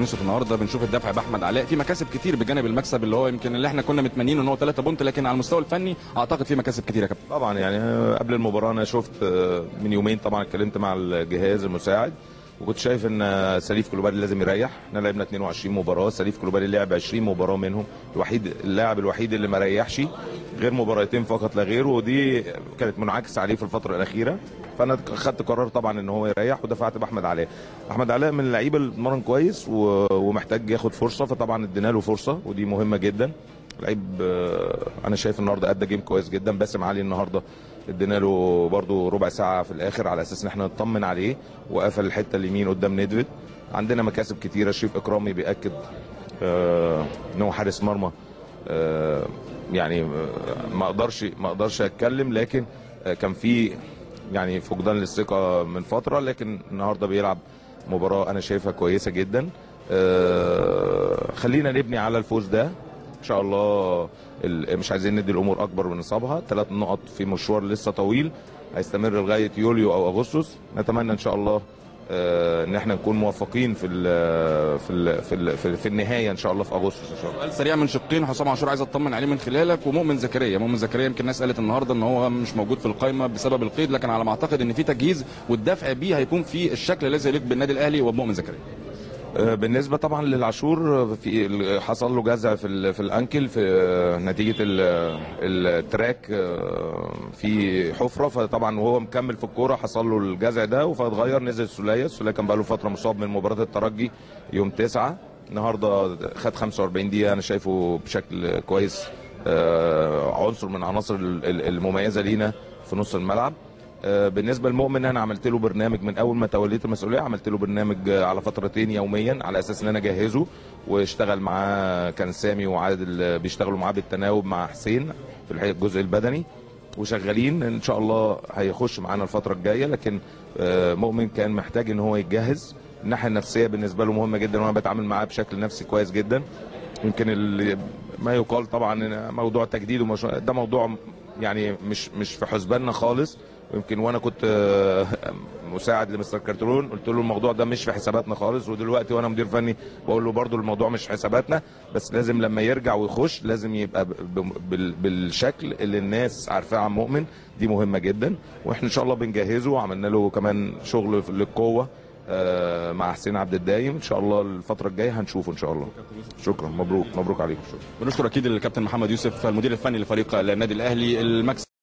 يوسف النهارده بنشوف الدفع بأحمد علاء. في مكاسب كتير بجانب المكسب اللي هو يمكن اللي إحنا كنا متمنينه إن هو 3 بونت لكن على المستوى الفني أعتقد في مكاسب كتير يا كابتن. طبعا يعني قبل المباراة أنا شفت من يومين طبعا اتكلمت مع الجهاز المساعد وكنت شايف إن سليف كلوبالي لازم يريح. إحنا لعبنا 22 مباراة سليف كلوبالي لعب 20 مباراة منهم. الوحيد اللاعب الوحيد اللي ما ريحش غير مباراتين فقط لا غير ودي كانت منعكس عليه في الفترة الأخيرة. فأنا خدت قرار طبعا إن هو يريح ودفعت بأحمد علاء. أحمد علاء من اللعيبة اللي اتمرن كويس ومحتاج ياخد فرصة فطبعا ادينا له فرصة ودي مهمة جدا. لعيب آه، أنا شايف النهارده أدى جيم كويس جدا باسم علي النهارده ادينا له برده ربع ساعة في الآخر على أساس إن إحنا نطمن عليه وقفل الحتة اليمين قدام ندفد عندنا مكاسب كتيرة شريف إكرامي بيأكد آه، إن هو حارس مرمى آه، يعني ما أقدرش ما أقدرش أتكلم لكن كان في يعني فقدان للثقة من فترة لكن النهارده بيلعب مباراة أنا شايفها كويسة جدا. آه، خلينا نبني على الفوز ده. إن شاء الله ال- مش عايزين ندي الأمور أكبر من نصابها ثلاث نقط في مشوار لسه طويل هيستمر لغاية يوليو أو أغسطس. نتمنى إن شاء الله إن إحنا نكون موفقين في ال في ال في, ال في, في النهاية إن شاء الله في أغسطس إن شاء الله. سؤال سريع من شقين حسام عاشور عايز أطمن عليه من خلالك ومؤمن زكريا. مؤمن زكريا يمكن الناس قالت النهارده إن هو مش موجود في القائمه بسبب القيد لكن على ما أعتقد إن في تجهيز والدفع بيه هيكون في الشكل الذي يليق بالنادي الأهلي وبمؤمن زكريا. آه، بالنسبة طبعا للعاشور آه، في حصل له جزع في في الأنكل في آه، نتيجة ال- التراك آه، في حفرة. فطبعا وهو مكمل في الكورة حصل له الجزع ده فاتغير نزل السوليه السوليه كان بقى له فترة مصاب من مباراة الترجي يوم تسعة. النهارده خد 45 دقيقة. أنا شايفه بشكل كويس آه، عنصر من عناصر ال- ال- المميزة لينا في نص الملعب. آه، بالنسبة للمؤمن أنا عملت له برنامج من أول ما توليت المسؤولية عملت له برنامج آه، على فترتين يوميا على أساس إن أنا أجهزه واشتغل معاه كان سامي وعادل بيشتغلوا معاه بالتناوب مع حسين في الجزء البدني وشغالين. إن شاء الله هيخش معانا الفترة الجاية لكن آه، مؤمن كان محتاج إن هو يتجهز. الناحية النفسية بالنسبة له مهمة جدا وأنا بتعامل معاه بشكل نفسي كويس جدا. يمكن ما يقال طبعا موضوع تجديد ومش ده موضوع يعني مش مش في حسباننا خالص. ويمكن وأنا كنت آه، مساعد لمستر كارترون قلت له الموضوع ده مش في حساباتنا خالص. ودلوقتي وأنا مدير فني بقول له برضو الموضوع مش في حساباتنا. بس لازم لما يرجع ويخش لازم يبقى بالشكل اللي الناس عارفاه عن مؤمن. دي مهمة جدا. وإحنا إن شاء الله بنجهزه. وعملنا له كمان شغل للقوة. مع حسين عبد الدايم. إن شاء الله الفترة الجاية هنشوفه إن شاء الله. شكرا. مبروك. مبروك عليكم شكرا بنشكر أكيد الكابتن محمد يوسف المدير الفني لفريق النادي الأهلي المكسب.